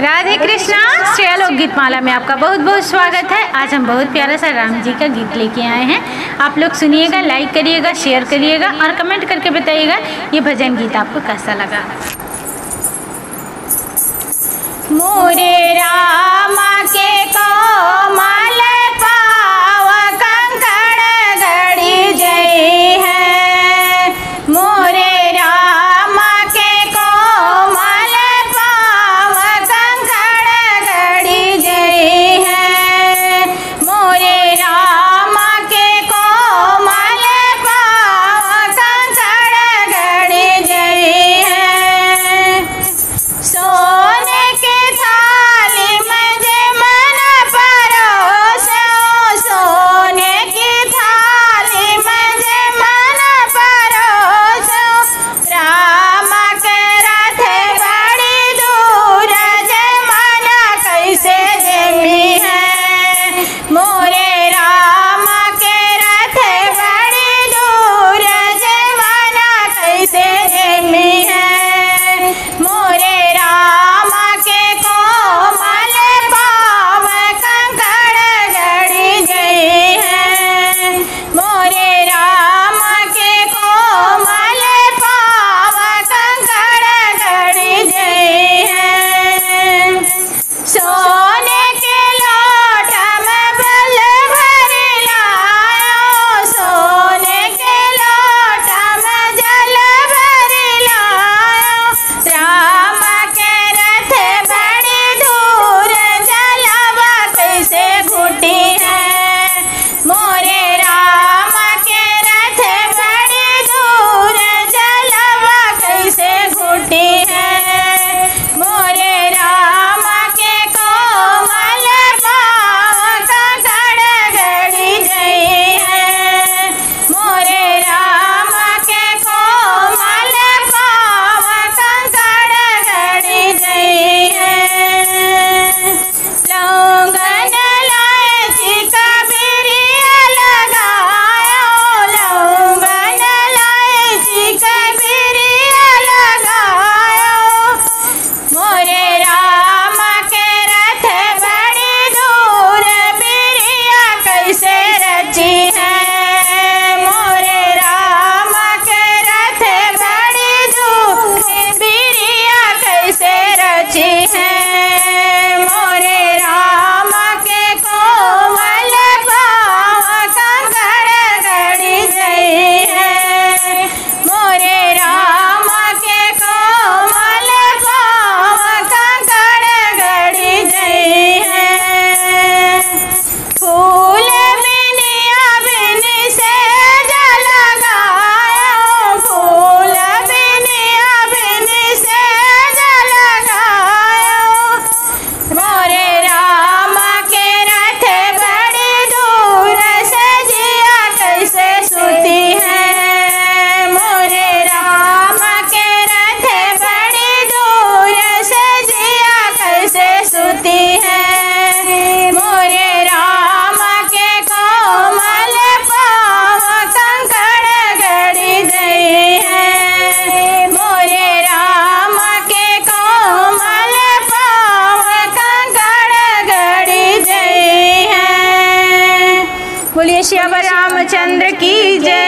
राधे कृष्णा श्रेयालोक गीत माला में आपका बहुत बहुत स्वागत है। आज हम बहुत प्यारा सा राम जी का गीत लेके आए हैं। आप लोग सुनिएगा लाइक करिएगा शेयर करिएगा और कमेंट करके बताइएगा, ये भजन गीत आपको कैसा लगा? मोरे रामा के को श्याम रामचंद्र की जय।